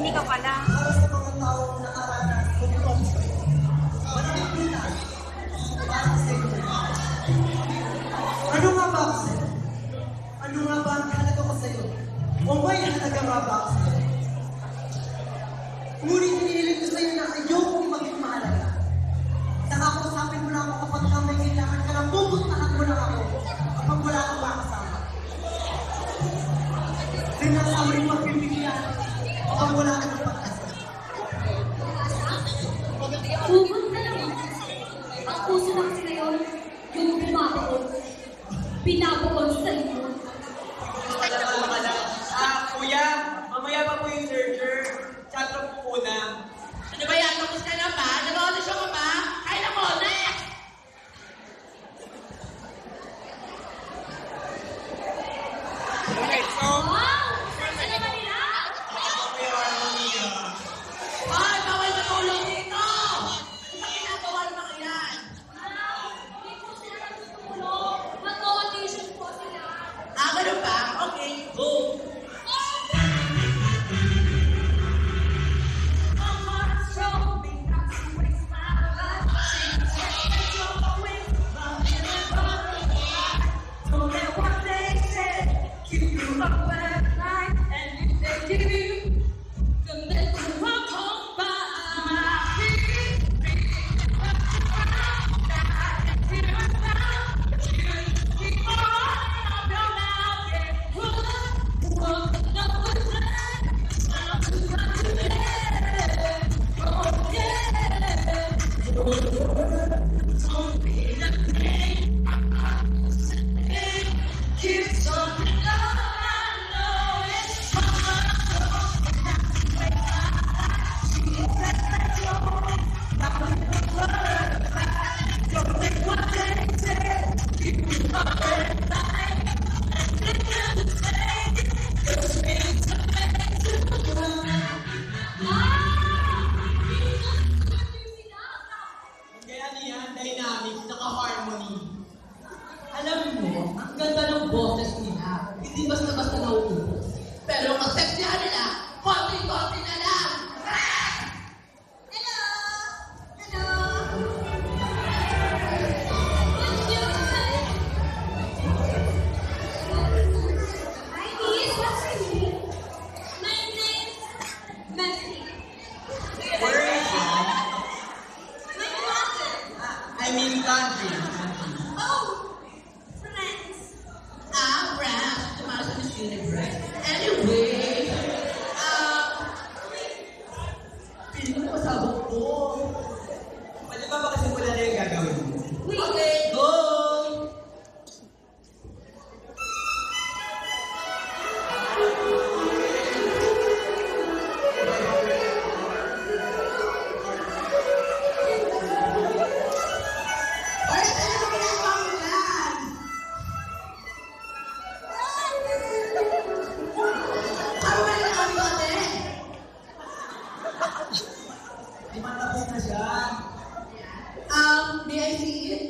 Inikaw ka na. Ano nga ba ako? Ano nga ba ang halaga ko sa'yo? O may halaga nga ba ako sa'yo? Ngunit hinihiling ko sa'yo na ayoko maging mahalaga. Saka ako sapin mo na ako kapag ka may kailangan ka lang pupunta when I ng dynamics, saka harmony. Alam mo, ang ganda ng boses nila. Hindi basta-basta nauubos. Pero ang sex niya nila, konti-konti na di mana pun aja um, di ingin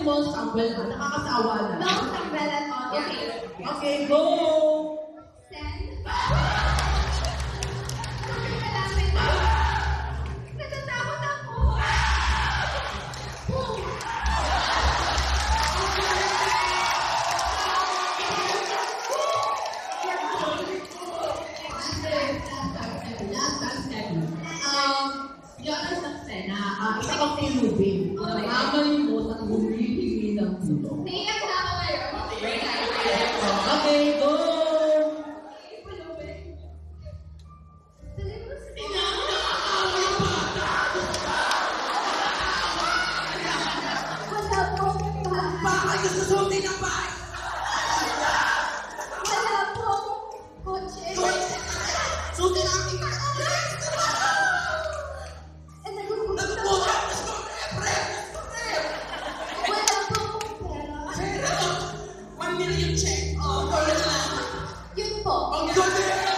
si Paul Samuel, ha? Nakakasawa na. No, Samuel at. Okay. Okay, go! million check. Oh, Carolina. Yun po. Ang galing!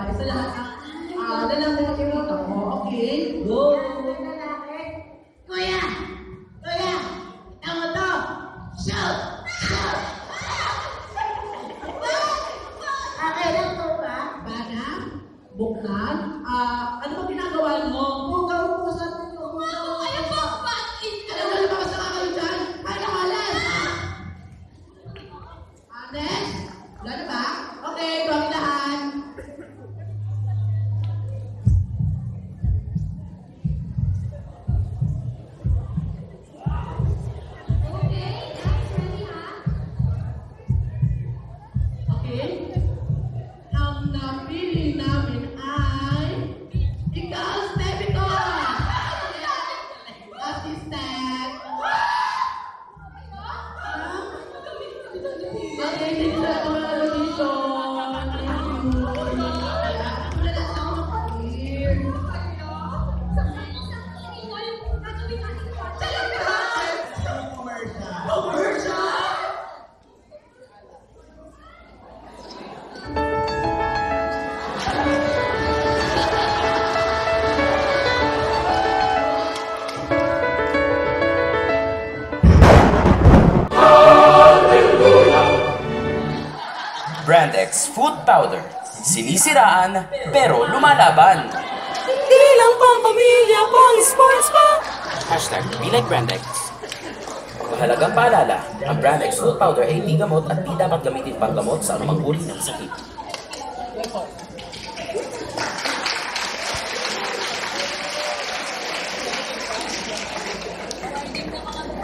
关系，甚他 okay? I'm namin ay ikaw step? Thank you. Brandex Food Powder. Sinisiraan pero lumalaban. Di lang pang pamilya, pang sports pa. Hashtag Be Like Brandex. Mahalagang paalala, ang Brandex Food Powder ay hindi gamot at di dapat gamitin pang gamot sa anumang uri ng sakit.